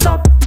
stop.